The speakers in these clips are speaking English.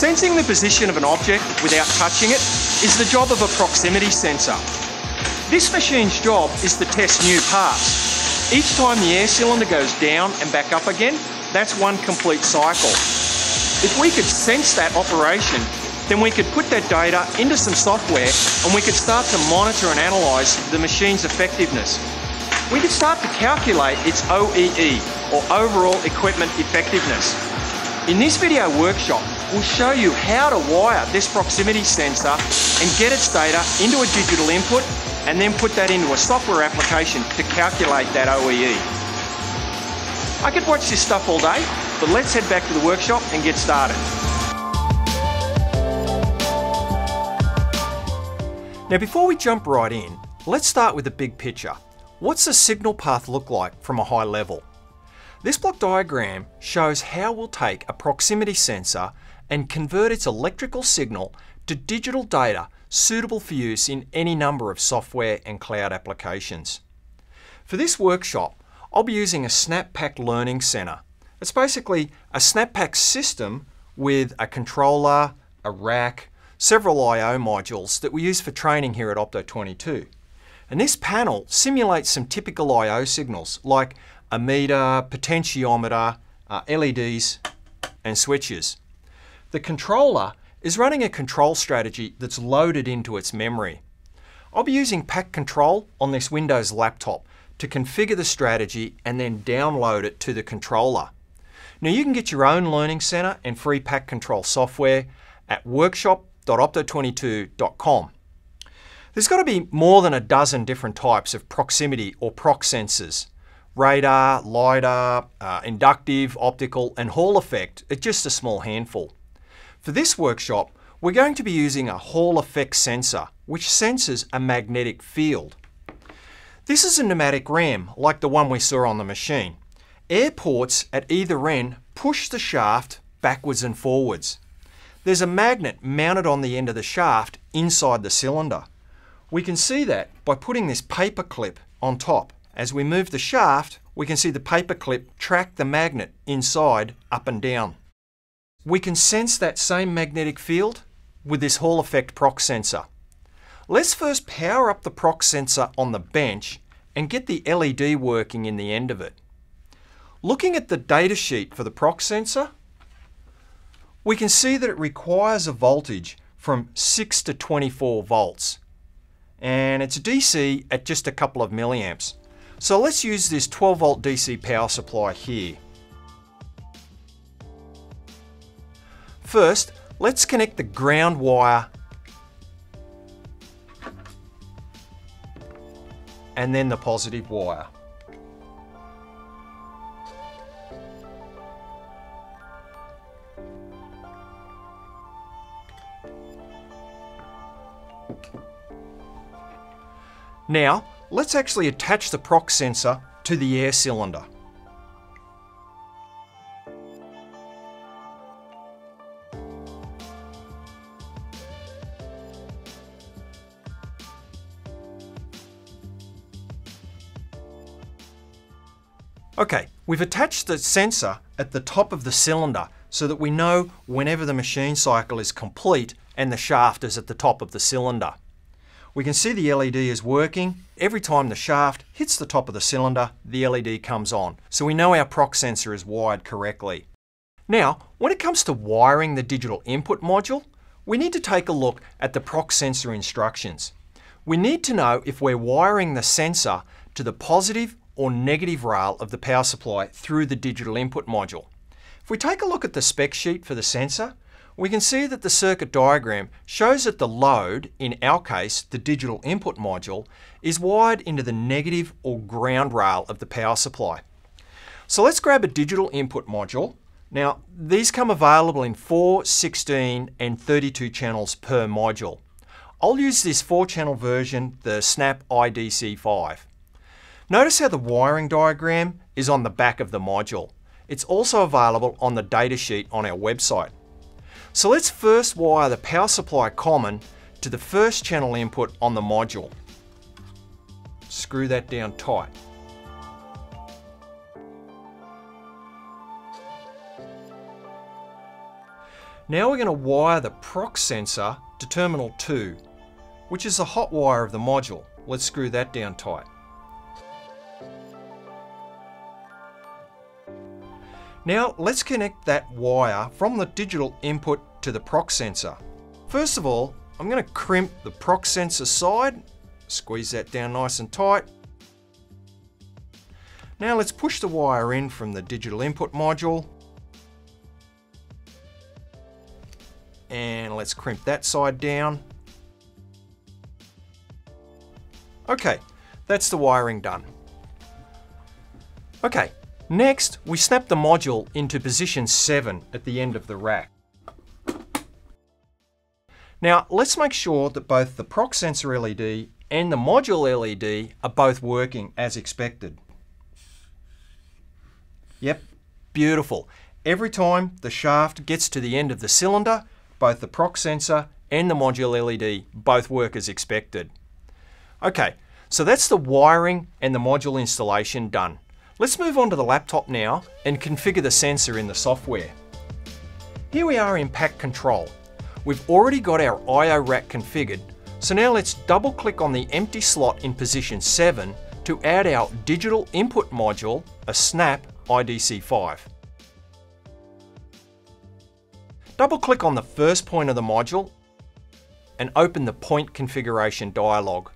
Sensing the position of an object without touching it is the job of a proximity sensor. This machine's job is to test new parts. Each time the air cylinder goes down and back up again, that's one complete cycle. If we could sense that operation, then we could put that data into some software and we could start to monitor and analyse the machine's effectiveness. We could start to calculate its OEE, or overall equipment effectiveness. In this video workshop, we'll show you how to wire this proximity sensor and get its data into a digital input and then put that into a software application to calculate that OEE. I could watch this stuff all day, but let's head back to the workshop and get started. Now before we jump right in, let's start with the big picture. What's the signal path look like from a high level? This block diagram shows how we'll take a proximity sensor and convert its electrical signal to digital data suitable for use in any number of software and cloud applications. For this workshop, I'll be using a SNAP PAC Learning Center. It's basically a SNAP PAC system with a controller, a rack, several I.O. modules that we use for training here at Opto22. And this panel simulates some typical I.O. signals like a meter, potentiometer, uh, LEDs and switches. The controller is running a control strategy that's loaded into its memory. I'll be using PAC Control on this Windows laptop to configure the strategy and then download it to the controller. Now you can get your own Learning Center and free PAC Control software at workshop.opto22.com. There's got to be more than a dozen different types of proximity or prox sensors. Radar, LiDAR, uh, inductive, optical and Hall effect are just a small handful. For this workshop, we're going to be using a Hall effect sensor, which senses a magnetic field. This is a pneumatic ram, like the one we saw on the machine. Air ports at either end push the shaft backwards and forwards. There's a magnet mounted on the end of the shaft inside the cylinder. We can see that by putting this paper clip on top. As we move the shaft, we can see the paper clip track the magnet inside up and down. We can sense that same magnetic field with this Hall effect prox sensor. Let's first power up the prox sensor on the bench and get the LED working in the end of it. Looking at the datasheet for the prox sensor, we can see that it requires a voltage from 6 to 24 volts and it's DC at just a couple of milliamps. So let's use this 12 volt DC power supply here. First, let's connect the ground wire and then the positive wire. Now, let's actually attach the prox sensor to the air cylinder. Okay, we've attached the sensor at the top of the cylinder so that we know whenever the machine cycle is complete and the shaft is at the top of the cylinder. We can see the LED is working. Every time the shaft hits the top of the cylinder, the LED comes on. So we know our prox sensor is wired correctly. Now, when it comes to wiring the digital input module, we need to take a look at the prox sensor instructions. We need to know if we're wiring the sensor to the positive or negative rail of the power supply through the digital input module. If we take a look at the spec sheet for the sensor, we can see that the circuit diagram shows that the load, in our case the digital input module, is wired into the negative or ground rail of the power supply. So let's grab a digital input module. Now these come available in 4, 16 and 32 channels per module. I'll use this 4 channel version, the Snap IDC5. Notice how the wiring diagram is on the back of the module. It's also available on the datasheet on our website. So let's first wire the power supply common to the first channel input on the module. Screw that down tight. Now we're going to wire the prox sensor to terminal 2, which is the hot wire of the module. Let's screw that down tight. Now let's connect that wire from the digital input to the prox sensor. First of all, I'm going to crimp the prox sensor side, squeeze that down nice and tight. Now let's push the wire in from the digital input module. And let's crimp that side down. Okay, that's the wiring done. Okay, next we snap the module into position 7 at the end of the rack. Now let's make sure that both the prox sensor LED and the module LED are both working as expected. Yep, beautiful. Every time the shaft gets to the end of the cylinder, both the prox sensor and the module LED both work as expected. Okay, so that's the wiring and the module installation done. Let's move on to the laptop now and configure the sensor in the software. Here we are in PAC Control We've already got our I.O. rack configured, so now let's double click on the empty slot in position 7 to add our digital input module, a Snap IDC5. Double click on the first point of the module and open the point configuration dialog.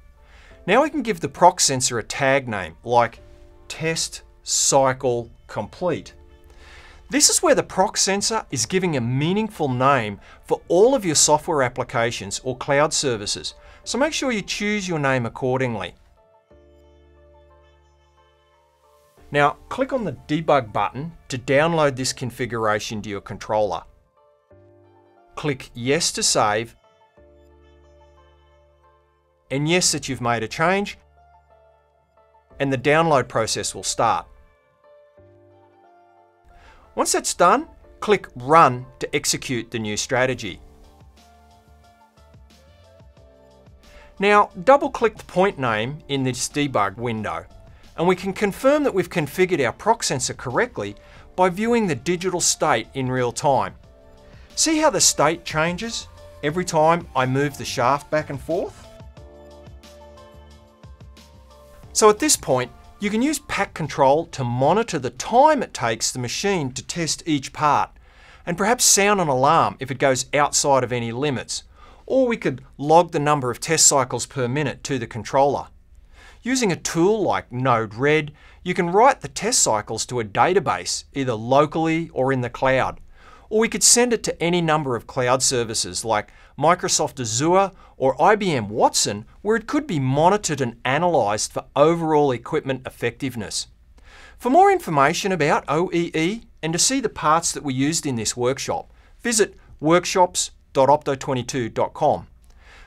Now we can give the prox sensor a tag name like test cycle complete. This is where the prox sensor is giving a meaningful name for all of your software applications or cloud services, so make sure you choose your name accordingly. Now, click on the Debug button to download this configuration to your controller. Click Yes to save, and yes that you've made a change, and the download process will start. Once that's done, click Run to execute the new strategy. Now, double click the point name in this debug window, and we can confirm that we've configured our prox sensor correctly by viewing the digital state in real time. See how the state changes every time I move the shaft back and forth? So at this point, you can use PAC Control to monitor the time it takes the machine to test each part, and perhaps sound an alarm if it goes outside of any limits. Or we could log the number of test cycles per minute to the controller. Using a tool like Node-RED, you can write the test cycles to a database, either locally or in the cloud. Or we could send it to any number of cloud services like Microsoft Azure or IBM Watson, where it could be monitored and analysed for overall equipment effectiveness. For more information about OEE and to see the parts that were used in this workshop, visit workshops.opto22.com.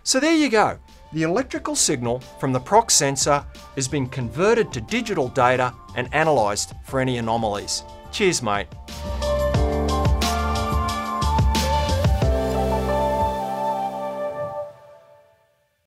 So there you go. The electrical signal from the prox sensor has been converted to digital data and analysed for any anomalies. Cheers, mate.